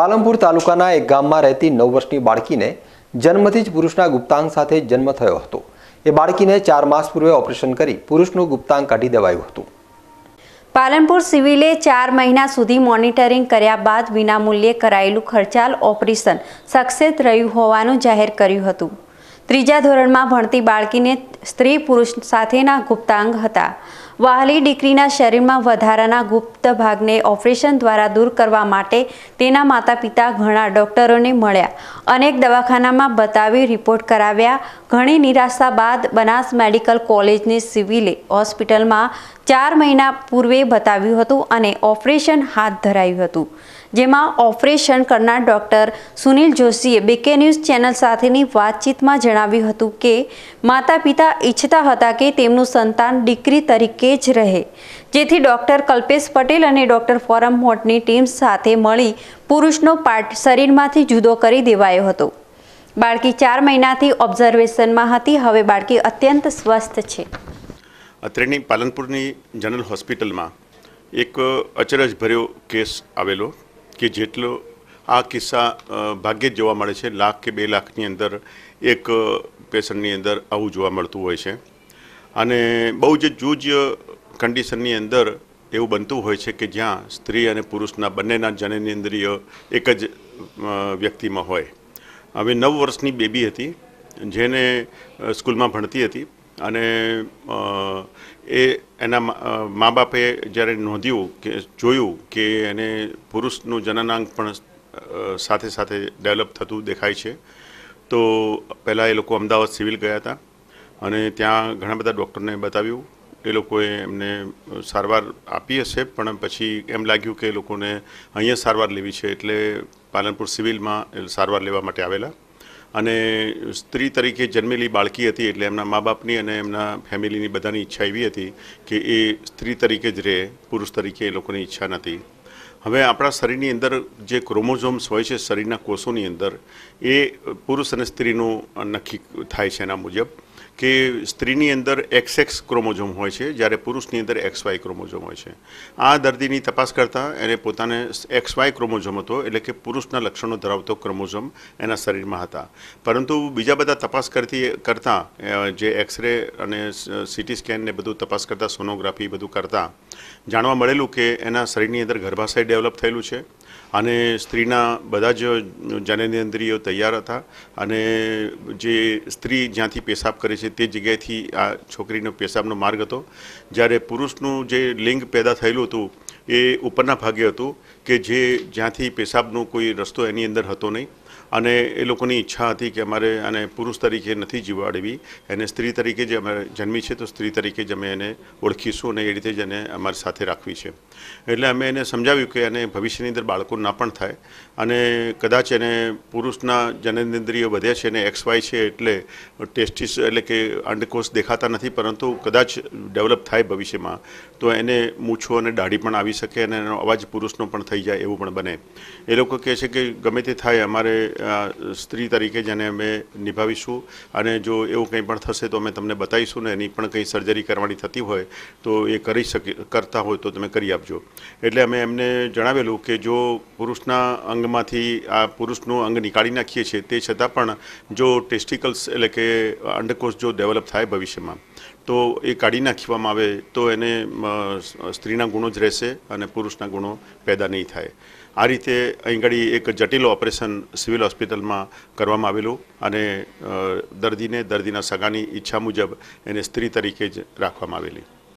પાલનપુર તાલુકાના એક ગામમાં રહેતી નવ વર્ષની બાળકીને જન્મથી જ પુરુષના ગુપ્તાંગ સાથે જન્મ થયો હતો. એ બાળકીને ચાર માસ પૂર્વે ઓપરેશન કરી પુરુષનું ગુપ્તાંગ કાઢી દેવાયું હતું. પાલનપુર સિવિલે ચાર મહિના સુધી મોનિટરિંગ કર્યા બાદ વિનામૂલ્યે કરાયેલું ખર્ચાલ ઓપરેશન સક્સેસ રહ્યું હોવાનું જાહેર કર્યું હતું. ત્રીજા ધોરણમાં ભણતી બાળકીને સ્ત્રી પુરુષ સાથેના ગુપ્તાંગ હતા. વાહલી દીકરીના શરીરમાં વધારાના ગુપ્ત ભાગને ઓપરેશન દ્વારા દૂર કરવા માટે તેના માતા પિતા ઘણા ડોક્ટરોને મળ્યા. અનેક દવાખાનામાં બતાવી રિપોર્ટ કરાવ્યા. ઘણી નિરાશા બાદ બનાસ મેડિકલ કોલેજની સિવિલે હોસ્પિટલમાં ચાર મહિના પૂર્વે બતાવ્યું હતું અને ઓપરેશન હાથ ધરાયું હતું. જેમાં ઓપરેશન કરનાર ડૉક્ટર સુનિલ જોશીએ બીકે ન્યૂઝ ચેનલ સાથેની વાતચીતમાં જણાવ્યું હતું કે માતા પિતા ઈચ્છતા હતા કે તેમનું સંતાન દીકરી તરીકે જ રહે. જેથી ડૉક્ટર કલ્પેશ પટેલ અને ડૉક્ટર ફોરમ મોટની ટીમ સાથે મળી પુરુષનો પાર્ટ શરીરમાંથી જુદો કરી દેવાયો હતો. બાળકી ચાર મહિનાથી ઓબ્ઝર્વેશનમાં હતી, હવે બાળકી અત્યંત સ્વસ્થ છે. અત્રેની પાલનપુરની જનરલ હોસ્પિટલમાં એક અચરજભર્યો કેસ આવેલો. કે જેટલો આ કિસ્સા ભાગ્યે જ જોવા મળે છે. લાખ કે બે લાખની અંદર એક પેશન્ટની અંદર આવું જોવા મળતું હોય છે. અને બહુ જ જૂજ કન્ડિશનની અંદર એવું બનતું હોય છે કે જ્યાં સ્ત્રી અને પુરુષના બંનેના જનનેન્દ્રિય એક જ વ્યક્તિમાં હોય. હવે નવ વર્ષની બેબી હતી, જેને સ્કૂલમાં ભણતી હતી અને એ એના મા- બાપે જ્યારે નોંધ્યું કે, જોયું કે એને પુરુષનું જનનાંગ પણ સાથે સાથે ડેવલપ થતું દેખાય છે, તો પહેલાં એ લોકો અમદાવાદ સિવિલ ગયા હતા અને ત્યાં ઘણા બધા ડૉક્ટરને બતાવ્યું. એ લોકોએ એમને સારવાર આપી હશે, પણ પછી એમ લાગ્યું કે એ લોકોને અહીંયા સારવાર લેવી છે એટલે પાલનપુર સિવિલમાં સારવાર લેવા માટે આવેલા. અને સ્ત્રી તરીકે જન્મેલી બાળકી હતી એટલે એમના મા બાપની અને એમના ફેમિલીની બધાની ઈચ્છા એવી હતી કે એ સ્ત્રી તરીકે જ રહે, પુરુષ તરીકે એ લોકોની ઈચ્છા નથી હવે આપણા શરીરની અંદર જે ક્રોમોઝોમ્સ હોય છે, શરીરના કોષોની અંદર, એ પુરુષ અને સ્ત્રીનું નક્કી થાય છે એના મુજબ. કે સ્ત્રીની અંદર એક્સ એક્સ ક્રોમોઝોમ હોય છે, જ્યારે પુરુષની અંદર એક્સ વાય ક્રોમોઝોમ હોય છે. આ દર્દીની તપાસ કરતાં એને પોતાને એક્સ વાય ક્રોમોઝોમ હતો, એટલે કે પુરુષના લક્ષણો ધરાવતો ક્રોમોઝોમ એના શરીરમાં હતા. પરંતુ બીજા બધા તપાસ કરતી, કરતાં જે એક્સરે અને સીટી સ્કેન ને બધું તપાસ કરતાં, સોનોગ્રાફી બધું કરતાં, જાણવા મળેલું કે એના શરીરની અંદર ગર્ભાશય ડેવલપ થયેલું છે. અને સ્ત્રીના બધા જ જનનેન્દ્રિયો તૈયાર હતા અને જે સ્ત્રી જ્યાંથી પેશાબ કરે છે તે જગ્યાએથી આ છોકરીનો પેશાબનો માર્ગ હતો. જ્યારે પુરુષનું જે લિંગ પેદા થયેલું હતું એ ઉપરના ભાગે હતું કે જે જ્યાંથી પેશાબનો કોઈ રસ્તો એની અંદર હતો નહીં. અને એ લોકોની ઈચ્છા હતી કે અમારે આને પુરુષ તરીકે નથી જીવાડવી. એને સ્ત્રી તરીકે જે અમે જન્મી છે, તો સ્ત્રી તરીકે જ અમે એને ઓળખીશું અને એ રીતે જ એને અમારી સાથે રાખવી છે. એટલે અમે એને સમજાવ્યું કે એને ભવિષ્યની અંદર બાળકો ના પણ થાય અને કદાચ એને પુરુષના જનનેન્દ્રિય વધ્યા છે અને એક્સ વાય છે એટલે ટેસ્ટિસ એટલે કે અંડકોષ દેખાતા નથી, પરંતુ કદાચ ડેવલપ થાય ભવિષ્યમાં, તો એને મૂછો અને દાઢી પણ આવી શકે અને એનો અવાજ પુરુષનો પણ થઈ જાય એવું પણ બને. એ લોકો કહે છે કે ગમે તે થાય, અમારે સ્ત્રી તરીકે જેને અમે નિભાવીશું અને જો એવું કંઈ પણ થશે તો અમે તમને બતાવીશું ને એની પણ કંઈ સર્જરી કરવાની થતી હોય તો એ કરી શકે, કરતા હોય તો તમે કરી આપજો. એટલે અમે એમને જણાવેલું કે જો પુરુષના અંગમાંથી આ પુરુષનું અંગ નીકાળી નાખીએ છીએ તે છતાં પણ જો ટેસ્ટિકલ્સ એટલે કે અંડકોષ જો ડેવલપ થાય ભવિષ્યમાં, તો એ કાઢી નાખવામાં આવે તો એને સ્ત્રીના ગુણો જ રહેશે અને પુરુષના ગુણો પેદા નહીં થાય. આ રીતે અહીં ઘડી એક જટિલ ઓપરેશન સિવિલ હોસ્પિટલમાં કરવામાં આવેલું અને દર્દીને દર્દીના સગાની ઈચ્છા મુજબ એને સ્ત્રી તરીકે જ રાખવામાં આવેલી.